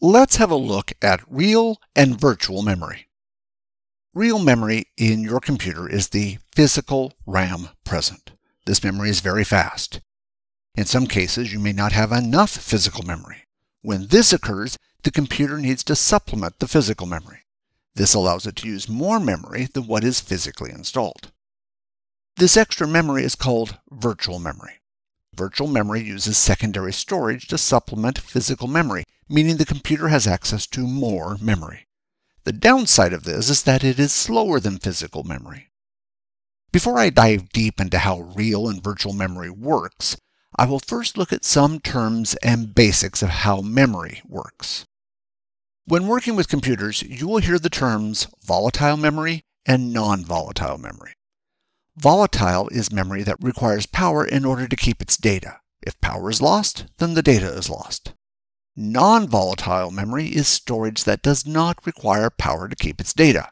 Let's have a look at real and virtual memory. Real memory in your computer is the physical RAM present. This memory is very fast. In some cases, you may not have enough physical memory. When this occurs, the computer needs to supplement the physical memory. This allows it to use more memory than what is physically installed. This extra memory is called virtual memory. Virtual memory uses secondary storage to supplement physical memory, meaning the computer has access to more memory. The downside of this is that it is slower than physical memory. Before I dive deep into how real and virtual memory works, I will first look at some terms and basics of how memory works. When working with computers, you will hear the terms volatile memory and non-volatile memory. Volatile is memory that requires power in order to keep its data. If power is lost, then the data is lost. Non-volatile memory is storage that does not require power to keep its data.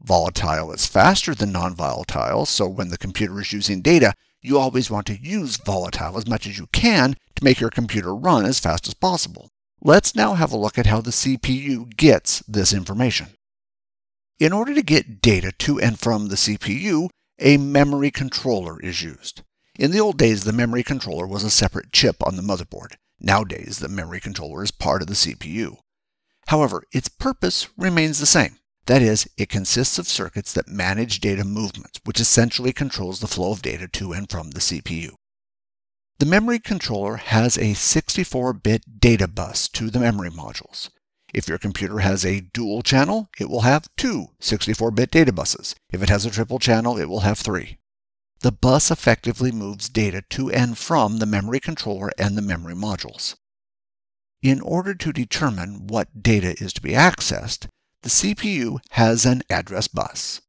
Volatile is faster than non-volatile, so when the computer is using data, you always want to use volatile as much as you can to make your computer run as fast as possible. Let's now have a look at how the CPU gets this information. In order to get data to and from the CPU, a memory controller is used. In the old days, the memory controller was a separate chip on the motherboard. Nowadays, the memory controller is part of the CPU. However, its purpose remains the same. That is, it consists of circuits that manage data movements, which essentially controls the flow of data to and from the CPU. The memory controller has a 64-bit data bus to the memory modules. If your computer has a dual channel, it will have two 64-bit data buses. If it has a triple channel, it will have three. The bus effectively moves data to and from the memory controller and the memory modules. In order to determine what data is to be accessed, the CPU has an address bus.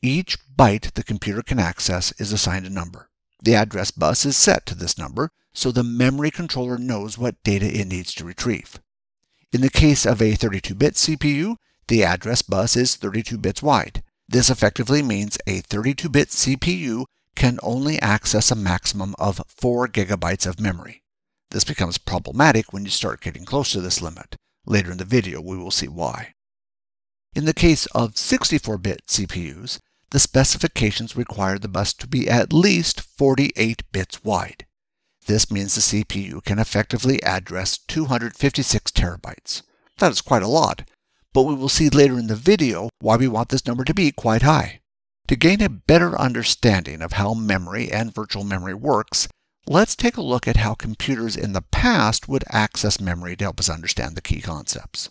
Each byte the computer can access is assigned a number. The address bus is set to this number, so the memory controller knows what data it needs to retrieve. In the case of a 32-bit CPU, the address bus is 32 bits wide. This effectively means a 32-bit CPU can only access a maximum of 4 gigabytes of memory. This becomes problematic when you start getting close to this limit. Later in the video, we will see why. In the case of 64-bit CPUs, the specifications require the bus to be at least 48 bits wide. This means the CPU can effectively address 256 terabytes. That is quite a lot, but we will see later in the video why we want this number to be quite high. To gain a better understanding of how memory and virtual memory works, let's take a look at how computers in the past would access memory to help us understand the key concepts.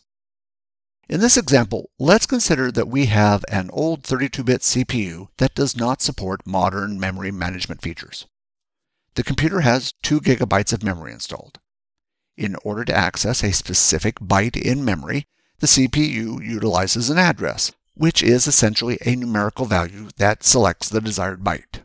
In this example, let's consider that we have an old 32-bit CPU that does not support modern memory management features. The computer has 2 gigabytes of memory installed. In order to access a specific byte in memory, the CPU utilizes an address, which is essentially a numerical value that selects the desired byte.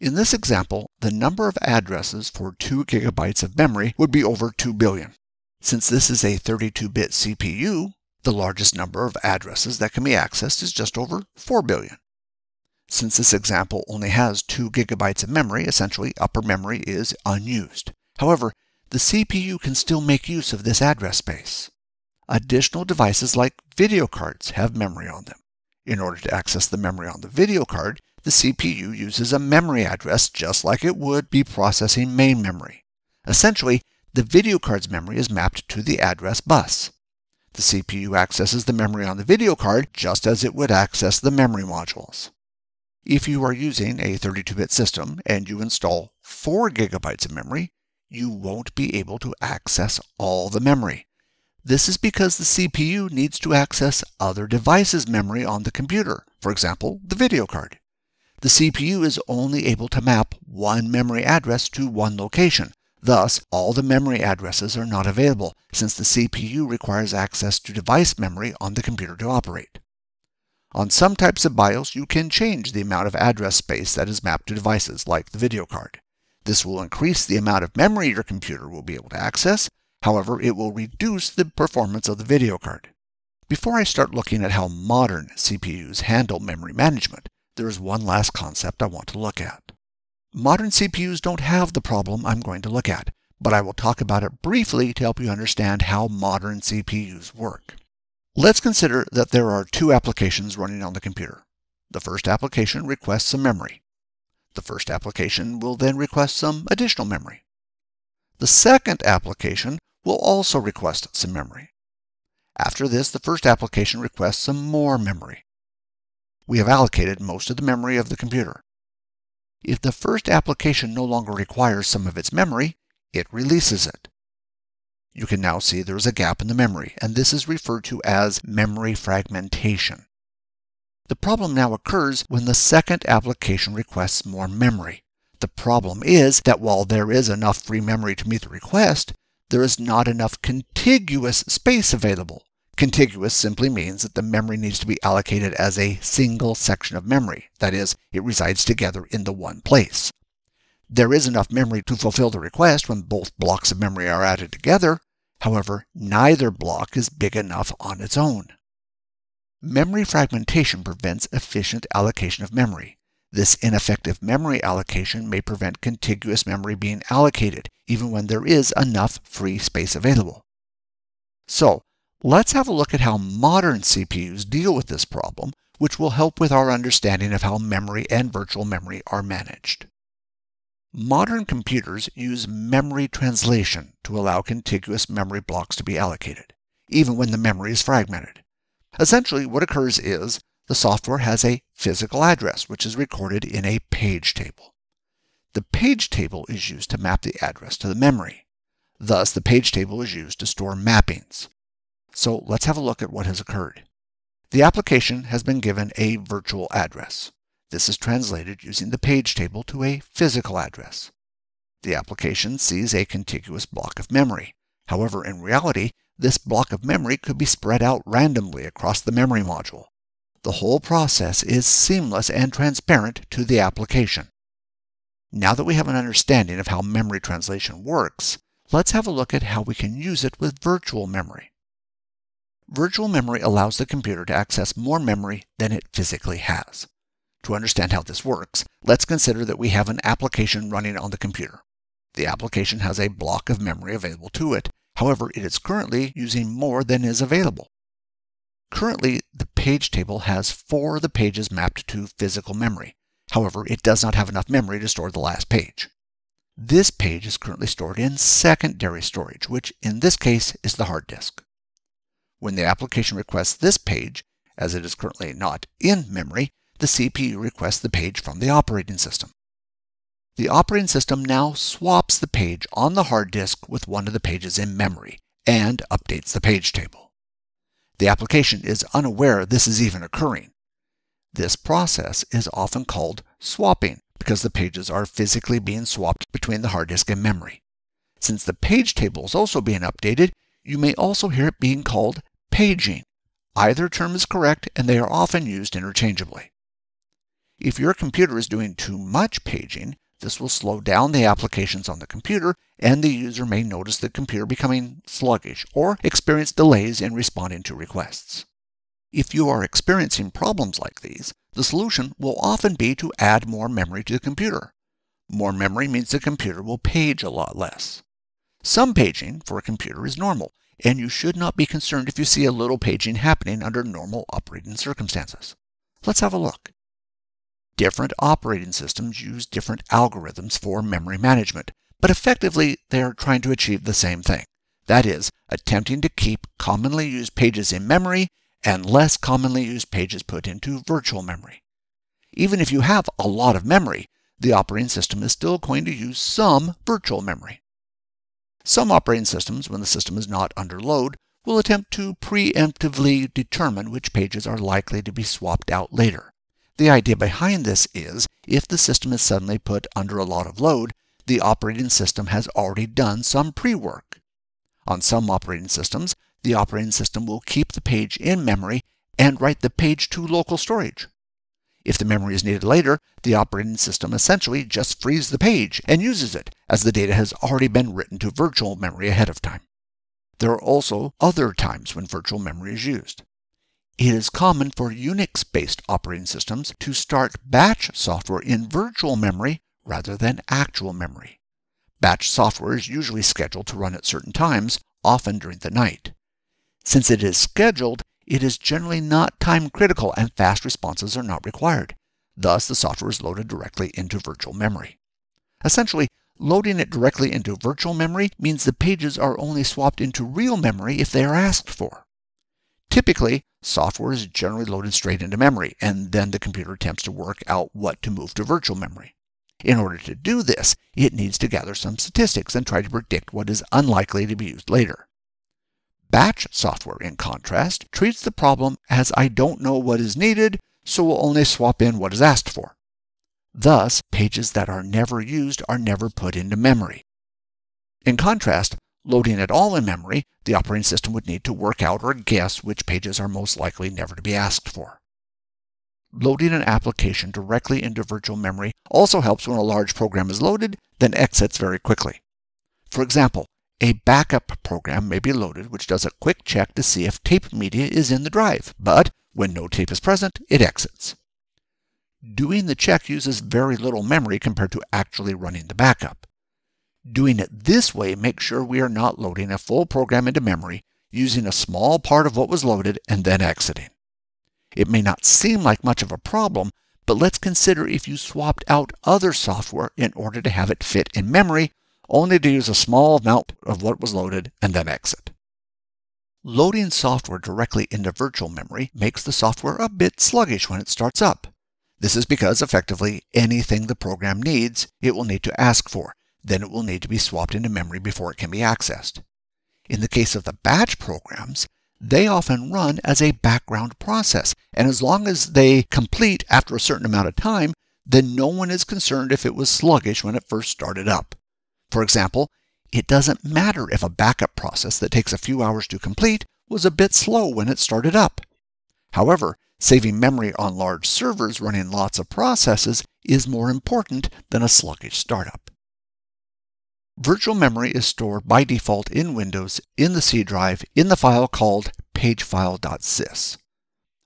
In this example, the number of addresses for 2 gigabytes of memory would be over 2 billion. Since this is a 32-bit CPU, the largest number of addresses that can be accessed is just over 4 billion. Since this example only has 2 gigabytes of memory, essentially upper memory is unused. However, the CPU can still make use of this address space. Additional devices like video cards have memory on them. In order to access the memory on the video card, the CPU uses a memory address just like it would be processing main memory. Essentially, the video card's memory is mapped to the address bus. The CPU accesses the memory on the video card just as it would access the memory modules. If you are using a 32-bit system and you install 4 gigabytes of memory, you won't be able to access all the memory. This is because the CPU needs to access other devices' memory on the computer, for example, the video card. The CPU is only able to map one memory address to one location. Thus, all the memory addresses are not available, since the CPU requires access to device memory on the computer to operate. On some types of BIOS, you can change the amount of address space that is mapped to devices, like the video card. This will increase the amount of memory your computer will be able to access, however, it will reduce the performance of the video card. Before I start looking at how modern CPUs handle memory management, there is one last concept I want to look at. Modern CPUs don't have the problem I'm going to look at, but I will talk about it briefly to help you understand how modern CPUs work. Let's consider that there are two applications running on the computer. The first application requests some memory. The first application will then request some additional memory. The second application will also request some memory. After this, the first application requests some more memory. We have allocated most of the memory of the computer. If the first application no longer requires some of its memory, it releases it. You can now see there is a gap in the memory, and this is referred to as memory fragmentation. The problem now occurs when the second application requests more memory. The problem is that while there is enough free memory to meet the request, there is not enough contiguous space available. Contiguous simply means that the memory needs to be allocated as a single section of memory. That is, it resides together in the one place. There is enough memory to fulfill the request when both blocks of memory are added together, However, neither block is big enough on its own. Memory fragmentation prevents efficient allocation of memory. This ineffective memory allocation may prevent contiguous memory being allocated, even when there is enough free space available. So, let's have a look at how modern CPUs deal with this problem, which will help with our understanding of how memory and virtual memory are managed. Modern computers use memory translation to allow contiguous memory blocks to be allocated, even when the memory is fragmented. Essentially, what occurs is the software has a physical address, which is recorded in a page table. The page table is used to map the address to the memory. Thus, the page table is used to store mappings. So let's have a look at what has occurred. The application has been given a virtual address. This is translated using the page table to a physical address. The application sees a contiguous block of memory. However, in reality, this block of memory could be spread out randomly across the memory module. The whole process is seamless and transparent to the application. Now that we have an understanding of how memory translation works, let's have a look at how we can use it with virtual memory. Virtual memory allows the computer to access more memory than it physically has. To understand how this works, let's consider that we have an application running on the computer. The application has a block of memory available to it. However, it is currently using more than is available. Currently, the page table has four of the pages mapped to physical memory. However, it does not have enough memory to store the last page. This page is currently stored in secondary storage, which in this case is the hard disk. When the application requests this page, as it is currently not in memory, the CPU requests the page from the operating system. The operating system now swaps the page on the hard disk with one of the pages in memory and updates the page table. The application is unaware this is even occurring. This process is often called swapping because the pages are physically being swapped between the hard disk and memory. Since the page table is also being updated, you may also hear it being called paging. Either term is correct and they are often used interchangeably. If your computer is doing too much paging, this will slow down the applications on the computer, and the user may notice the computer becoming sluggish or experience delays in responding to requests. If you are experiencing problems like these, the solution will often be to add more memory to the computer. More memory means the computer will page a lot less. Some paging for a computer is normal, and you should not be concerned if you see a little paging happening under normal operating circumstances. Let's have a look. Different operating systems use different algorithms for memory management, but effectively they are trying to achieve the same thing. That is, attempting to keep commonly used pages in memory and less commonly used pages put into virtual memory. Even if you have a lot of memory, the operating system is still going to use some virtual memory. Some operating systems, when the system is not under load, will attempt to preemptively determine which pages are likely to be swapped out later. The idea behind this is if the system is suddenly put under a lot of load, the operating system has already done some pre-work. On some operating systems, the operating system will keep the page in memory and write the page to local storage. If the memory is needed later, the operating system essentially just frees the page and uses it, as the data has already been written to virtual memory ahead of time. There are also other times when virtual memory is used. It is common for Unix-based operating systems to start batch software in virtual memory rather than actual memory. Batch software is usually scheduled to run at certain times, often during the night. Since it is scheduled, it is generally not time critical and fast responses are not required. Thus, the software is loaded directly into virtual memory. Essentially, loading it directly into virtual memory means the pages are only swapped into real memory if they are asked for. Typically, software is generally loaded straight into memory, and then the computer attempts to work out what to move to virtual memory. In order to do this, it needs to gather some statistics and try to predict what is unlikely to be used later. Batch software, in contrast, treats the problem as I don't know what is needed, so we'll only swap in what is asked for. Thus, pages that are never used are never put into memory. In contrast, loading it all in memory, the operating system would need to work out or guess which pages are most likely never to be asked for. Loading an application directly into virtual memory also helps when a large program is loaded, then exits very quickly. For example, a backup program may be loaded which does a quick check to see if tape media is in the drive, but when no tape is present, it exits. Doing the check uses very little memory compared to actually running the backup. Doing it this way makes sure we are not loading a full program into memory, using a small part of what was loaded and then exiting. It may not seem like much of a problem, but let's consider if you swapped out other software in order to have it fit in memory, only to use a small amount of what was loaded and then exit. Loading software directly into virtual memory makes the software a bit sluggish when it starts up. This is because effectively anything the program needs, it will need to ask for. Then it will need to be swapped into memory before it can be accessed. In the case of the batch programs, they often run as a background process, and as long as they complete after a certain amount of time, then no one is concerned if it was sluggish when it first started up. For example, it doesn't matter if a backup process that takes a few hours to complete was a bit slow when it started up. However, saving memory on large servers running lots of processes is more important than a sluggish startup. Virtual memory is stored by default in Windows in the C drive in the file called pagefile.sys.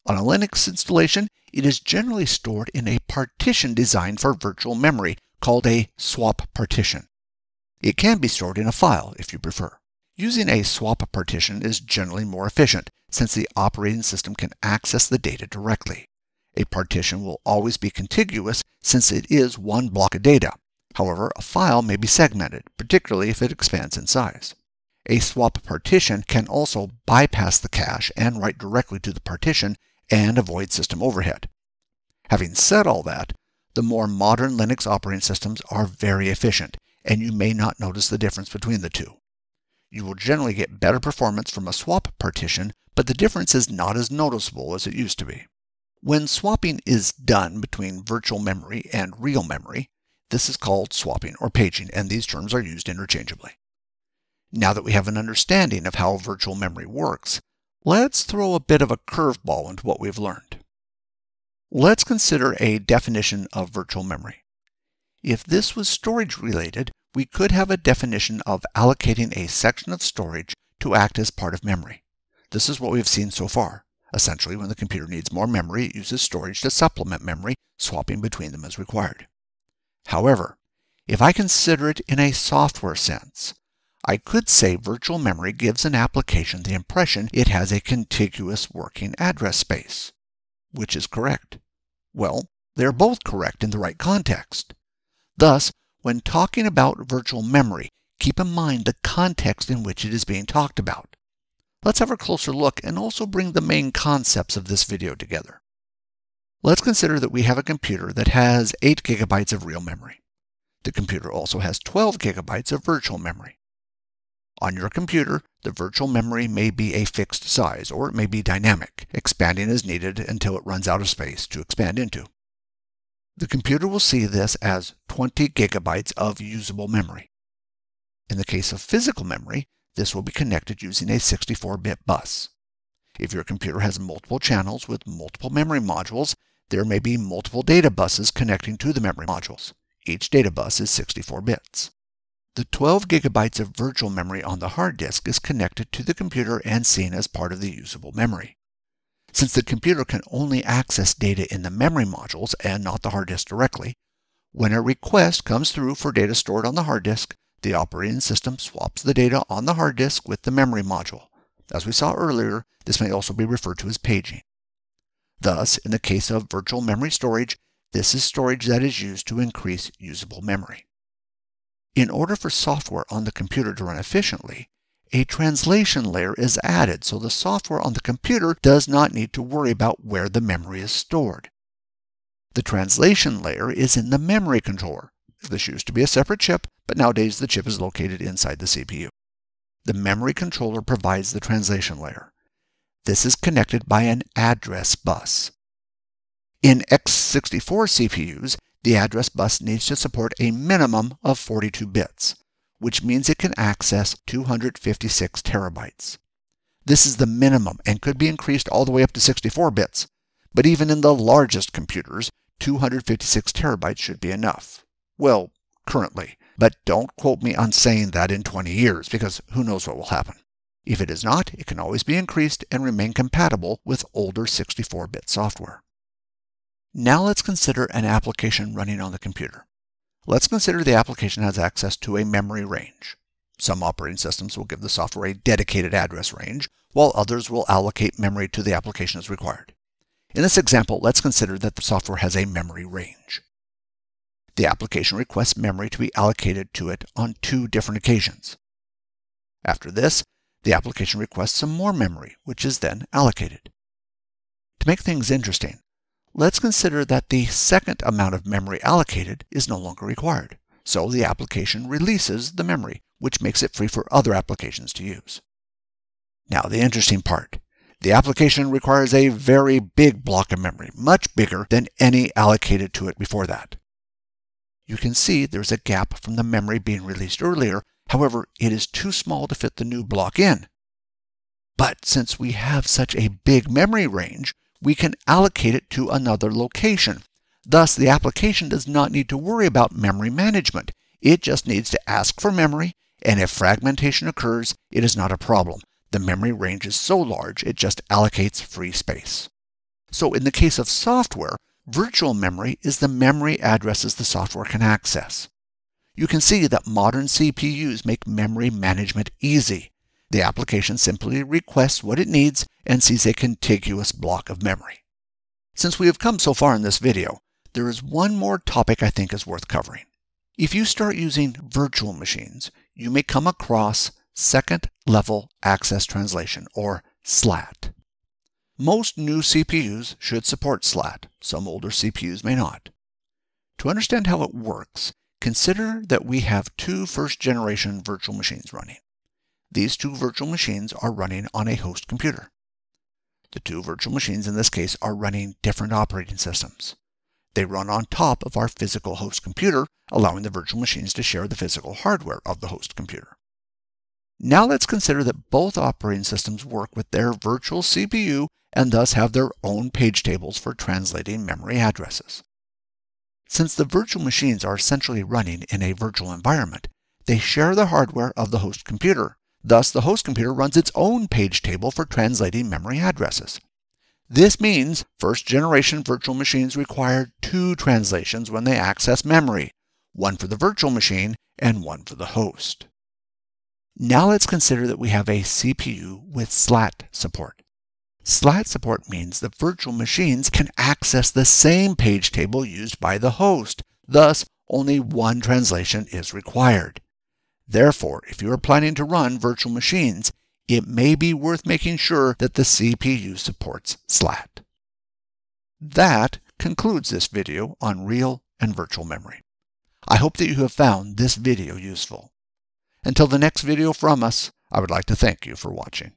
On a Linux installation, it is generally stored in a partition designed for virtual memory called a swap partition. It can be stored in a file if you prefer. Using a swap partition is generally more efficient since the operating system can access the data directly. A partition will always be contiguous since it is one block of data. However, a file may be segmented, particularly if it expands in size. A swap partition can also bypass the cache and write directly to the partition and avoid system overhead. Having said all that, the more modern Linux operating systems are very efficient and you may not notice the difference between the two. You will generally get better performance from a swap partition, but the difference is not as noticeable as it used to be. When swapping is done between virtual memory and real memory, this is called swapping or paging, and these terms are used interchangeably. Now that we have an understanding of how virtual memory works, let's throw a bit of a curveball into what we've learned. Let's consider a definition of virtual memory. If this was storage related, we could have a definition of allocating a section of storage to act as part of memory. This is what we've seen so far. Essentially, when the computer needs more memory, it uses storage to supplement memory, swapping between them as required. However, if I consider it in a software sense, I could say virtual memory gives an application the impression it has a contiguous working address space. Which is correct? Well, they're both correct in the right context. Thus, when talking about virtual memory, keep in mind the context in which it is being talked about. Let's have a closer look and also bring the main concepts of this video together. Let's consider that we have a computer that has 8 gigabytes of real memory. The computer also has 12 gigabytes of virtual memory. On your computer, the virtual memory may be a fixed size, or it may be dynamic, expanding as needed until it runs out of space to expand into. The computer will see this as 20 gigabytes of usable memory. In the case of physical memory, this will be connected using a 64-bit bus. If your computer has multiple channels with multiple memory modules, there may be multiple data buses connecting to the memory modules. Each data bus is 64 bits. The 12 gigabytes of virtual memory on the hard disk is connected to the computer and seen as part of the usable memory. Since the computer can only access data in the memory modules and not the hard disk directly, when a request comes through for data stored on the hard disk, The operating system swaps the data on the hard disk with the memory module. As we saw earlier, this may also be referred to as paging. Thus, in the case of virtual memory storage, this is storage that is used to increase usable memory. In order for software on the computer to run efficiently, a translation layer is added so the software on the computer does not need to worry about where the memory is stored. The translation layer is in the memory controller. This used to be a separate chip, but nowadays the chip is located inside the CPU. The memory controller provides the translation layer. This is connected by an address bus. In x64 CPUs, the address bus needs to support a minimum of 42 bits, which means it can access 256 terabytes. This is the minimum and could be increased all the way up to 64 bits, but even in the largest computers, 256 terabytes should be enough. Well, currently, but don't quote me on saying that in 20 years, because who knows what will happen. If it is not, it can always be increased and remain compatible with older 64-bit software. Now let's consider an application running on the computer. Let's consider the application has access to a memory range. Some operating systems will give the software a dedicated address range, while others will allocate memory to the application as required. In this example, let's consider that the software has a memory range. The application requests memory to be allocated to it on two different occasions. After this, the application requests some more memory, which is then allocated. To make things interesting, Let's consider that the second amount of memory allocated is no longer required. So the application releases the memory, which makes it free for other applications to use. Now the interesting part. The application requires a very big block of memory, much bigger than any allocated to it before that. You can see there's a gap from the memory being released earlier, however, it is too small to fit the new block in. But since we have such a big memory range, we can allocate it to another location. Thus, the application does not need to worry about memory management. It just needs to ask for memory, and if fragmentation occurs, it is not a problem. The memory range is so large, it just allocates free space. So in the case of software, virtual memory is the memory addresses the software can access. You can see that modern CPUs make memory management easy. The application simply requests what it needs and sees a contiguous block of memory. Since we have come so far in this video, there is one more topic I think is worth covering. If you start using virtual machines, you may come across Second Level Address Translation, or SLAT. Most new CPUs should support SLAT. Some older CPUs may not. To understand how it works, consider that we have two first-generation virtual machines running. These two virtual machines are running on a host computer. The two virtual machines in this case are running different operating systems. They run on top of our physical host computer, allowing the virtual machines to share the physical hardware of the host computer. Now let's consider that both operating systems work with their virtual CPU and thus have their own page tables for translating memory addresses. Since the virtual machines are essentially running in a virtual environment, they share the hardware of the host computer, Thus, the host computer runs its own page table for translating memory addresses. This means first-generation virtual machines require two translations when they access memory, one for the virtual machine and one for the host. Now let's consider that we have a CPU with SLAT support. SLAT support means the virtual machines can access the same page table used by the host. Thus, only one translation is required. Therefore, if you are planning to run virtual machines, it may be worth making sure that the CPU supports SLAT. That concludes this video on real and virtual memory. I hope that you have found this video useful. Until the next video from us, I would like to thank you for watching.